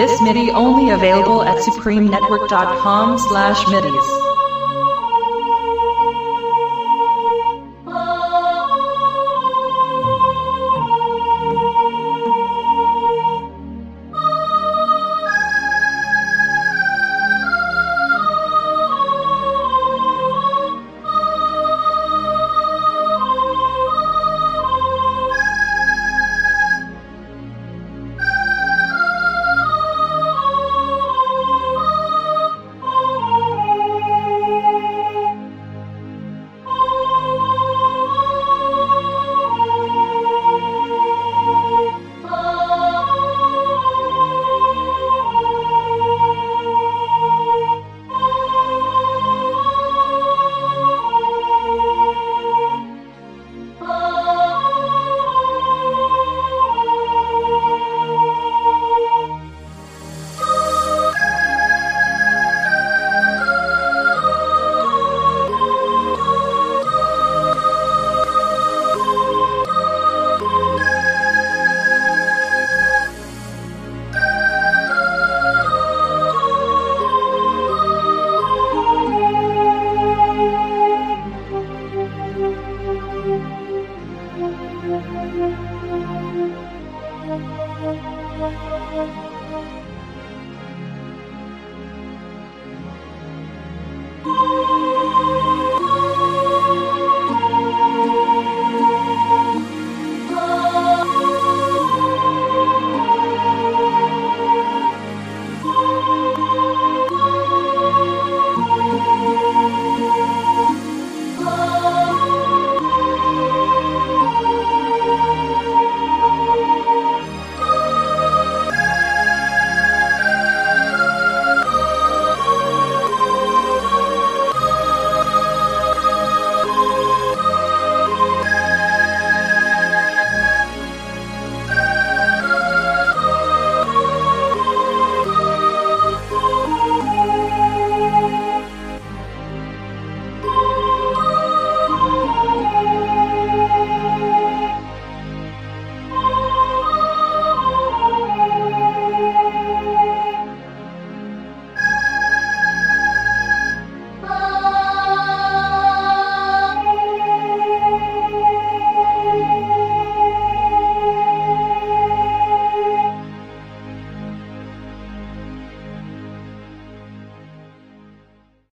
This MIDI only available at supremenetwork.com slash midis. Música